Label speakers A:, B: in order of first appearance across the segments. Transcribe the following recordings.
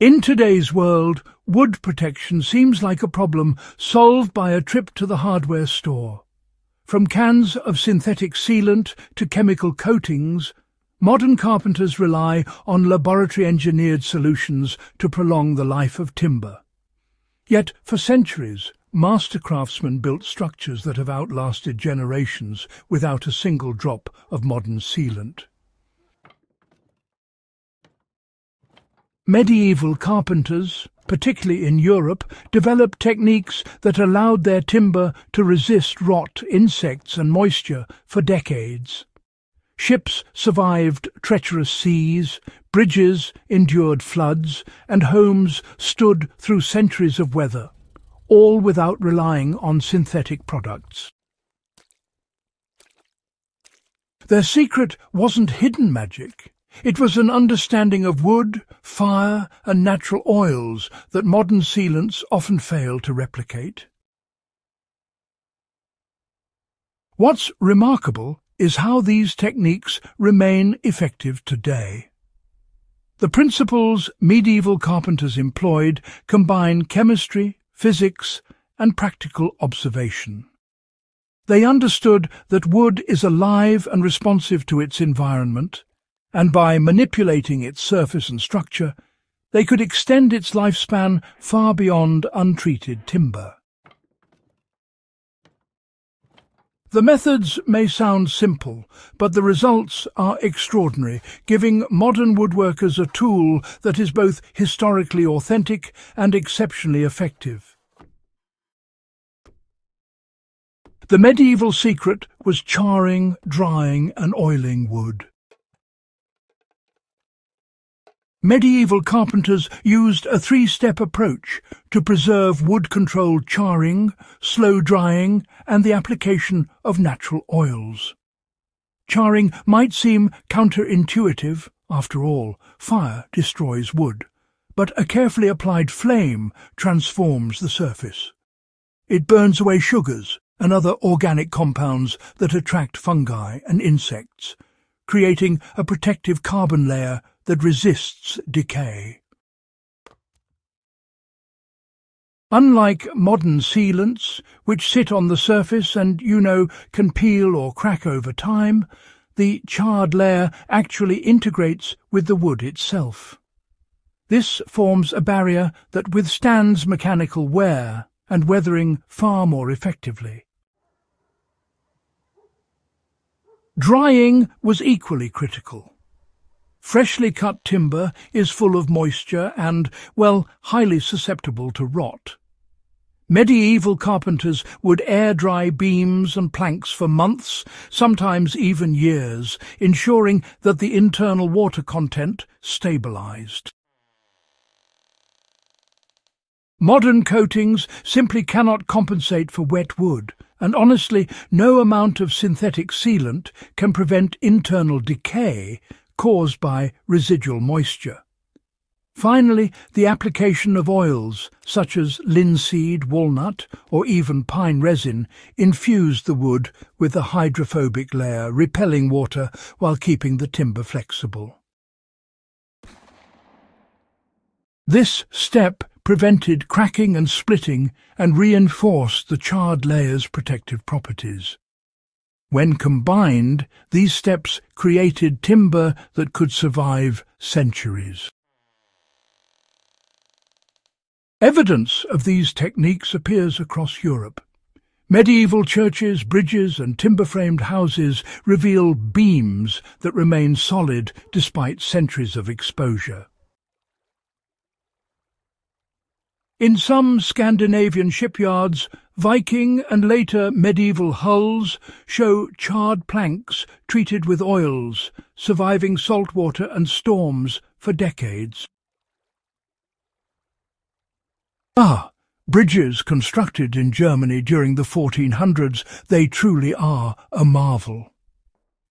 A: In today's world, wood protection seems like a problem solved by a trip to the hardware store. From cans of synthetic sealant to chemical coatings, modern carpenters rely on laboratory-engineered solutions to prolong the life of timber. Yet, for centuries, master craftsmen built structures that have outlasted generations without a single drop of modern sealant. Medieval carpenters, particularly in Europe, developed techniques that allowed their timber to resist rot, insects and moisture for decades. Ships survived treacherous seas, bridges endured floods, and homes stood through centuries of weather, all without relying on synthetic products. Their secret wasn't hidden magic. It was an understanding of wood, fire and natural oils that modern sealants often fail to replicate. What's remarkable is how these techniques remain effective today. The principles medieval carpenters employed combine chemistry, physics and practical observation. They understood that wood is alive and responsive to its environment, and by manipulating its surface and structure, they could extend its lifespan far beyond untreated timber. The methods may sound simple, but the results are extraordinary, giving modern woodworkers a tool that is both historically authentic and exceptionally effective. The medieval secret was charring, drying and oiling wood. Medieval carpenters used a three-step approach to preserve wood-controlled charring, slow drying and the application of natural oils. Charring might seem counterintuitive, after all, fire destroys wood, but a carefully applied flame transforms the surface. It burns away sugars and other organic compounds that attract fungi and insects, creating a protective carbon layer that resists decay. Unlike modern sealants, which sit on the surface and, you know, can peel or crack over time, the charred layer actually integrates with the wood itself. This forms a barrier that withstands mechanical wear and weathering far more effectively. Drying was equally critical. Freshly cut timber is full of moisture and, well, highly susceptible to rot. Medieval carpenters would air-dry beams and planks for months, sometimes even years, ensuring that the internal water content stabilized. Modern coatings simply cannot compensate for wet wood, and honestly, no amount of synthetic sealant can prevent internal decay caused by residual moisture. Finally, the application of oils, such as linseed, walnut, or even pine resin, infused the wood with a hydrophobic layer, repelling water while keeping the timber flexible. This step prevented cracking and splitting and reinforced the charred layer's protective properties. When combined, these steps created timber that could survive centuries. Evidence of these techniques appears across Europe. Medieval churches, bridges and timber-framed houses reveal beams that remain solid despite centuries of exposure. In some Scandinavian shipyards, Viking and later medieval hulls show charred planks treated with oils, surviving saltwater and storms for decades. Ah, bridges constructed in Germany during the 1400s, they truly are a marvel.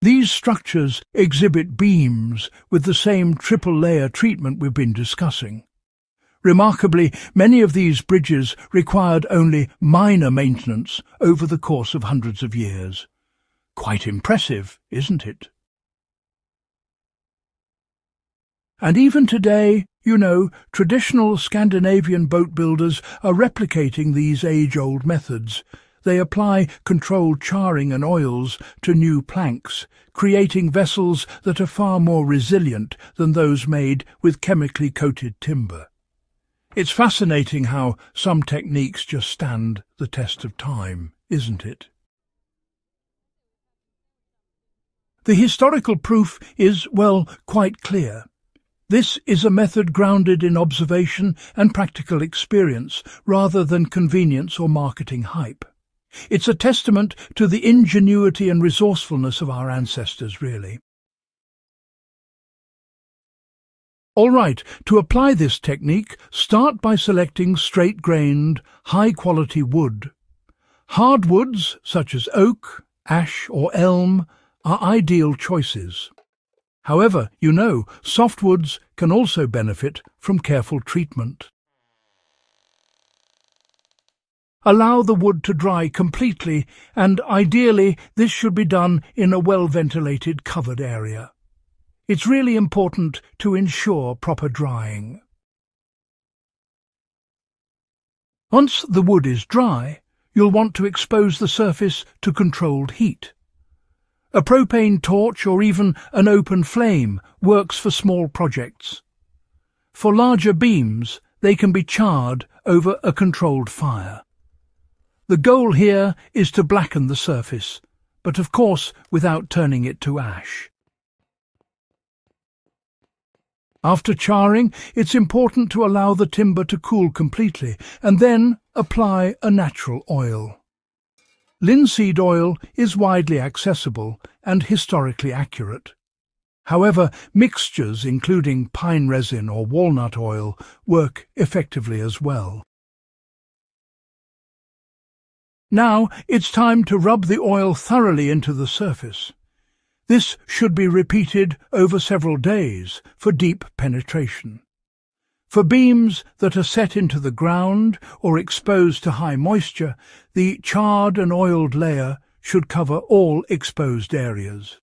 A: These structures exhibit beams with the same triple-layer treatment we've been discussing. Remarkably, many of these bridges required only minor maintenance over the course of hundreds of years. Quite impressive, isn't it? And even today, You know, traditional Scandinavian boat builders are replicating these age-old methods. They apply controlled charring and oils to new planks, creating vessels that are far more resilient than those made with chemically coated timber. It's fascinating how some techniques just stand the test of time, isn't it? The historical proof is, well, quite clear. This is a method grounded in observation and practical experience rather than convenience or marketing hype. It's a testament to the ingenuity and resourcefulness of our ancestors, really. All right, to apply this technique, start by selecting straight-grained, high-quality wood. Hardwoods, such as oak, ash or elm, are ideal choices. However, you know, softwoods can also benefit from careful treatment. Allow the wood to dry completely and ideally this should be done in a well-ventilated covered area. It's really important to ensure proper drying. Once the wood is dry, you'll want to expose the surface to controlled heat. A propane torch or even an open flame works for small projects. For larger beams, they can be charred over a controlled fire. The goal here is to blacken the surface, but of course without turning it to ash. After charring, it's important to allow the timber to cool completely and then apply a natural oil. Linseed oil is widely accessible and historically accurate. However, mixtures including pine resin or walnut oil work effectively as well. Now it's time to rub the oil thoroughly into the surface. This should be repeated over several days for deep penetration. For beams that are set into the ground or exposed to high moisture, the charred and oiled layer should cover all exposed areas.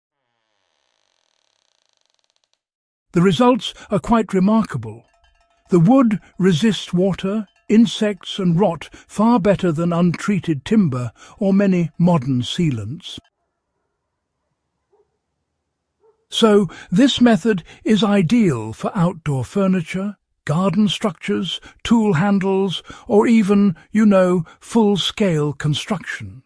A: The results are quite remarkable. The wood resists water, insects and rot far better than untreated timber or many modern sealants. So this method is ideal for outdoor furniture, garden structures, tool handles, or even, you know, full-scale construction.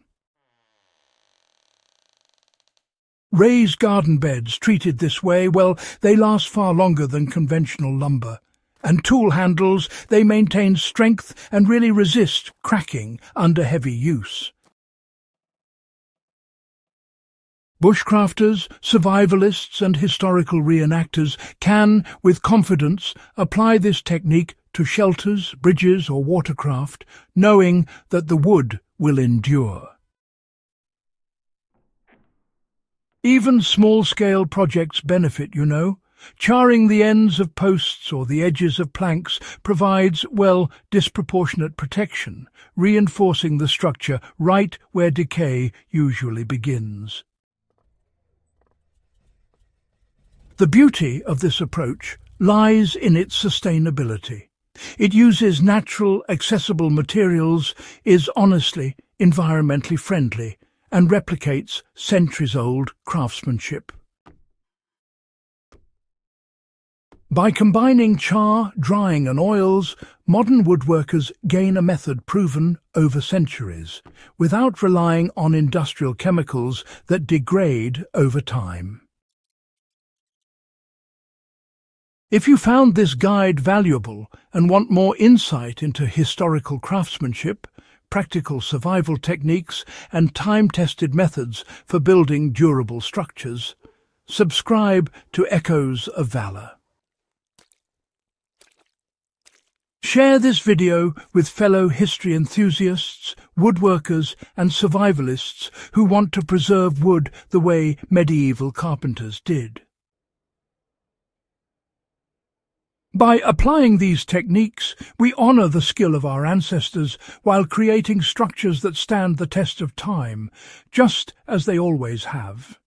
A: Raised garden beds treated this way, well, they last far longer than conventional lumber and tool handles, they maintain strength and really resist cracking under heavy use. Bushcrafters, survivalists and historical reenactors can, with confidence, apply this technique to shelters, bridges or watercraft, knowing that the wood will endure. Even small-scale projects benefit, you know. Charring the ends of posts or the edges of planks provides, well, disproportionate protection, reinforcing the structure right where decay usually begins. The beauty of this approach lies in its sustainability. It uses natural, accessible materials, is honestly environmentally friendly, and replicates centuries-old craftsmanship. By combining char, drying and oils, modern woodworkers gain a method proven over centuries, without relying on industrial chemicals that degrade over time. If you found this guide valuable and want more insight into historical craftsmanship, practical survival techniques and time-tested methods for building durable structures, subscribe to Echoes of Valor. Share this video with fellow history enthusiasts, woodworkers and survivalists who want to preserve wood the way medieval carpenters did. By applying these techniques, we honour the skill of our ancestors while creating structures that stand the test of time, just as they always have.